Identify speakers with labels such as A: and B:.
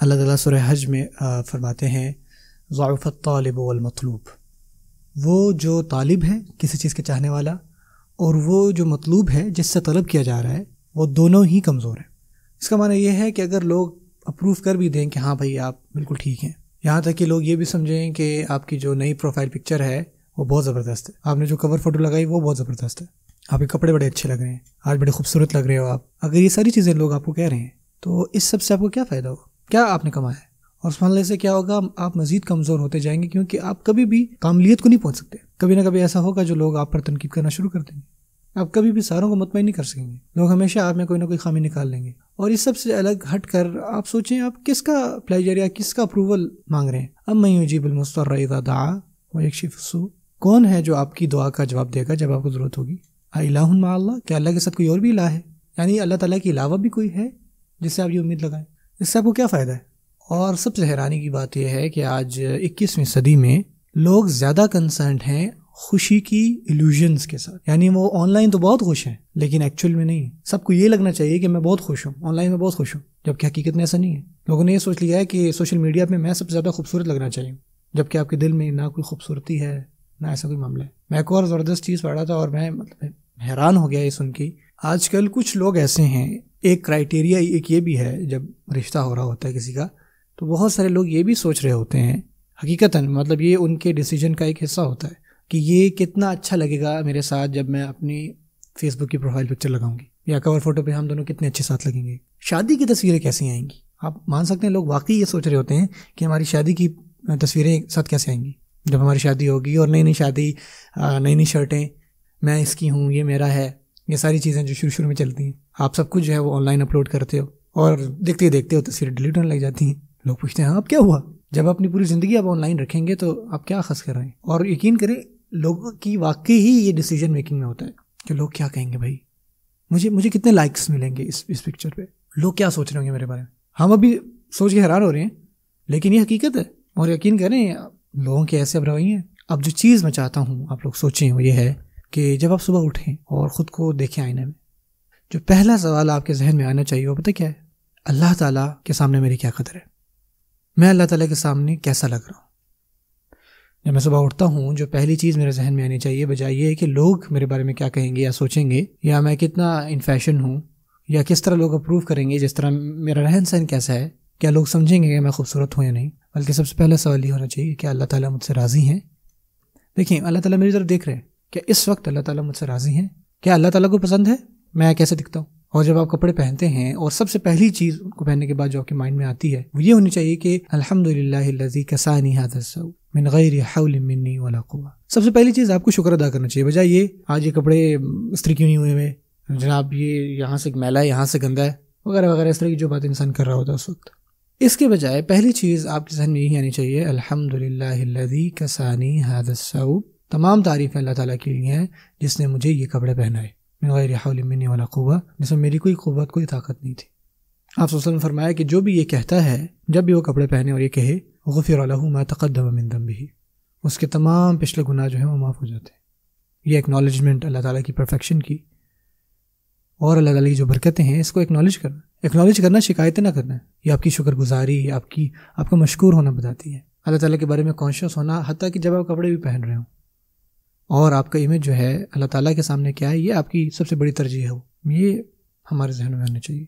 A: अल्लाह ताला सूरह हज में फरमाते हैं ज़ाफ़त तालिब वलमतलूब। वो जो तालिब है किसी चीज़ के चाहने वाला और वो जो मतलूब है जिससे तलब किया जा रहा है, वो दोनों ही कमज़ोर है। इसका माना यह है कि अगर लोग अप्रूव कर भी दें कि हाँ भाई आप बिल्कुल ठीक हैं, यहाँ तक कि लोग ये भी समझें कि आपकी जो नई प्रोफ़ाइल पिक्चर है, वो बहुत ज़बरदस्त है। आपने जो कवर फ़ोटो लगाई, वो बहुत ज़बरदस्त है। आपके कपड़े बड़े अच्छे लग रहे हैं, आज बड़े खूबसूरत लग रहे हो आप। अगर ये सारी चीज़ें लोग आपको कह रहे हैं तो इस सबसे आपको क्या फ़ायदा होगा? क्या आपने कमाया है? और सुनने से क्या होगा? आप मजीद कमज़ोर होते जाएँगे क्योंकि आप कभी भी कामलियत को नहीं पहुँच सकते। कभी ना कभी ऐसा होगा जो लोग आप पर तनकीद करना शुरू कर देंगे। आप कभी भी सारों को मुतमिन नहीं कर सकेंगे। लोग हमेशा आप में कोई ना कोई खामी निकाल लेंगे। और इस सबसे अलग हट कर आप सोचें, आप किसका प्लेजर या किसका अप्रूवल मांग रहे हैं? अब मैं यूजीबुलमस्तरा दा व यकशिफ़सू कौन है जो आपकी दुआ का जवाब देगा जब आपको ज़रूरत होगी? अल्लाह क्या अल्लाह के साथ कोई और भी इला है? यानी अल्लाह ताला के अलावा भी कोई है जिससे आप ये उम्मीद लगाएँ? इससे आपको क्या फ़ायदा है? और सबसे हैरानी की बात यह है कि आज इक्कीसवीं सदी में लोग ज़्यादा कंसर्न हैं खुशी की इल्यूजन्स के साथ। यानी वो ऑनलाइन तो बहुत खुश हैं, लेकिन एक्चुअल में नहीं। सबको ये लगना चाहिए कि मैं बहुत खुश हूँ ऑनलाइन में बहुत खुश हूँ, जबकि हकीकत में ऐसा नहीं है। लोगों ने ये सोच लिया है कि सोशल मीडिया पे मैं सबसे ज़्यादा खूबसूरत लगना चाहिए, जबकि आपके दिल में ना कोई खूबसूरती है, ना ऐसा कोई मामला है। मैं एक और ज़बरदस्त चीज़ पढ़ा था और मैं मतलब हैरान हो गया ये सुन के। आजकल कुछ लोग ऐसे हैं एक क्राइटेरिया एक ये भी है, जब रिश्ता हो रहा होता है किसी का तो बहुत सारे लोग ये भी सोच रहे होते हैं हकीकता मतलब ये उनके डिसीज़न का एक हिस्सा होता है, कि ये कितना अच्छा लगेगा मेरे साथ जब मैं अपनी फेसबुक की प्रोफ़ाइल पिक्चर लगाऊँगी, या कवर फ़ोटो पे हम दोनों कितने अच्छे साथ लगेंगे। शादी की तस्वीरें कैसी आएँगी? आप मान सकते हैं लोग वाकई ये सोच रहे होते हैं कि हमारी शादी की तस्वीरें साथ कैसे आएँगी, जब हमारी शादी होगी और नई नई शादी नई नई शर्टें, मैं इसकी हूँ, ये मेरा है ये सारी चीज़ें जो शुरू शुरू में चलती हैं। आप सब कुछ जो है वो ऑनलाइन अपलोड करते हो और देखते ही देखते हो तस्वीरें डिलीट होने लग जाती हैं। लोग पूछते हैं हाँ, अब क्या हुआ? जब अपनी पूरी ज़िंदगी आप ऑनलाइन रखेंगे तो आप क्या खस कर रहे हैं? और यकीन करें लोगों की वाकई ही ये डिसीज़न मेकिंग में होता है कि लोग क्या कहेंगे भाई। मुझे मुझे कितने लाइक्स मिलेंगे इस इस पिक्चर पे? लोग क्या सोच रहे होंगे मेरे बारे में? हम अभी सोच के हैरान हो रहे हैं लेकिन ये हकीकत है। और यकीन करें लोगों के ऐसे अब रवैये अब जो चीज़ मैं चाहता हूँ आप लोग सोचें वो ये है कि जब आप सुबह उठें और ख़ुद को देखें आईने में, जो पहला सवाल आपके जहन में आना चाहिए वो पता क्या है? अल्लाह ताला के सामने मेरी क्या कदर है? मैं अल्लाह ताला के सामने कैसा लग रहा हूँ? जब मैं सुबह उठता हूँ, जो पहली चीज़ मेरे जहन में आनी चाहिए बजाय ये कि लोग मेरे बारे में क्या कहेंगे या सोचेंगे, या मैं कितना इन फ़ैशन हूँ, या किस तरह लोग अप्रूव करेंगे, जिस तरह मेरा रहन सहन कैसा है, क्या लोग समझेंगे कि मैं खूबसूरत हूँ या नहीं? बल्कि सबसे पहला सवाल ये होना चाहिए कि अल्लाह ताला मुझसे राज़ी हैं? देखिए, अल्लाह ताला मेरी तरफ़ देख रहे हैं। क्या इस वक्त अल्लाह ताला मुझसे राज़ी हैं? क्या अल्लाह ताला को पसंद है? मैं कैसे दिखता हूँ? और जब आप कपड़े पहनते हैं, और सबसे पहली चीज़ उनको पहनने के बाद जो आपके माइंड में आती है, वो ये होनी चाहिए कि अल्हम्दुलिल्लाह कसानी मिन मिन्नी वाला सबसे पहली चीज़ आपको शुक्र अदा करना चाहिए। बजाय ये, आज ये कपड़े स्त्री क्यों नहीं हुए हुए जनाब, ये यहाँ से मैला है, यहाँ से गंदा है, वगैरह वगैरह, इस तरह की जो बात इंसान कर रहा होता है उस वक्त। इसके बजाय पहली चीज़ आपके जहन में यही आनी चाहिए, अल्हम्दुलिल्लाह कसानी हादसऊ तमाम तारीफ़ें अल्लाह ताला के लिए हैं, जिसने मुझे ये कपड़े पहनाए। मिन वाला कुआ जिसमें मेरी कोई क़ुत कोई ताकत नहीं थी। आप वसल्लम फरमाया कि जो भी ये कहता है, जब भी वो कपड़े पहने और ये कहे, गफ़िर मैं तकदम मिन दम भी उसके तमाम पिछले गुनाह जो हैं, वो माफ़ हो जाते हैं। ये एक्नॉलेजमेंट अल्लाह ताला की परफेक्शन की। और अल्लाह ताला की जो बरकतें हैं, इसको एक्नॉलेज करना। एक्नॉलेज करना, शिकायतें ना करना। ये आपकी शुक्रगुजारी, आपकी, आपका मशहूर होना बताती है। अल्लाह ताला के बारे में कॉन्शियस होना हती कि जब आप कपड़े भी पहन रहे हो और आपका इमेज जो है, अल्लाह ताला के सामने क्या है, ये आपकी सबसे बड़ी तरजीह है ये हमारे जहन में होनी चाहिए।